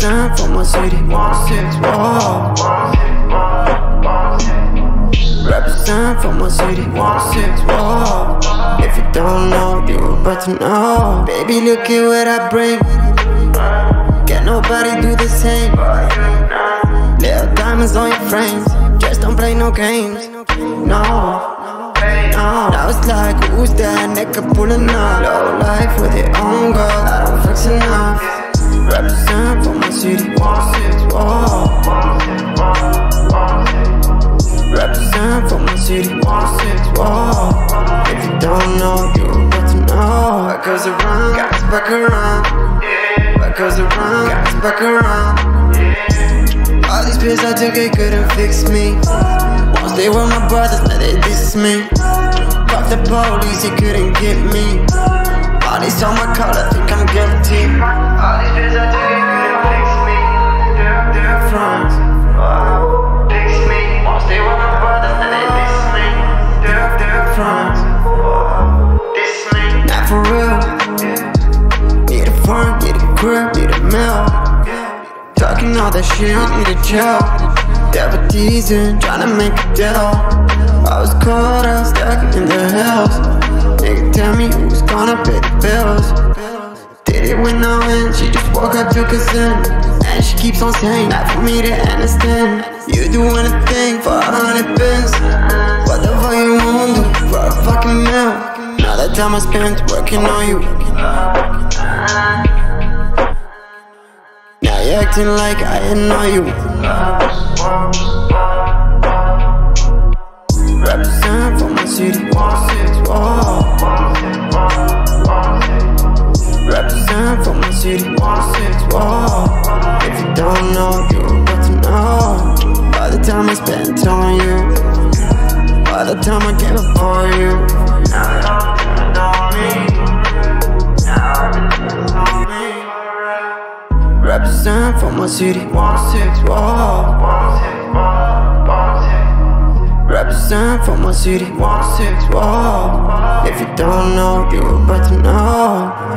Time for my city, six wall. Represent for my city, six. If you don't know, you, about to know. Baby, look at what I bring. Can nobody do the same? Little diamonds on your frames. Just don't play no games. No. I was like, who's that nigga pulling up? Low life with your own girl. I don't fix enough. Represent for my city. Whoa. Represent for my city. Whoa. If you don't know, you're about to know. What goes around, guys back around. What goes around, guys back around. All these pills I took, it couldn't fix me. Once they were my brothers, now they diss me. Fuck the police, they couldn't get me. All these on my collar, think I'm guilty. Crib, need a mill. Talking all that shit, need a chill. Devil teasing, tryna make a deal. I was caught up, stuck in the hills. Nigga, tell me who's gonna pay the bills. Did it with no end, she just woke up, took a xan. And she keeps on saying, not for me to understand. You do anything for a hundred pence. What the fuck you want to do for a fucking meal? Now that time I spent working on you. Acting like I know you. Represent for my city. Represent for my city. If you don't know, you're about to know. By the time I spent on you, by the time I gave up for you. my city, one six one, one six one, one six. Represent for my city, one six one. If you don't know, you about to know.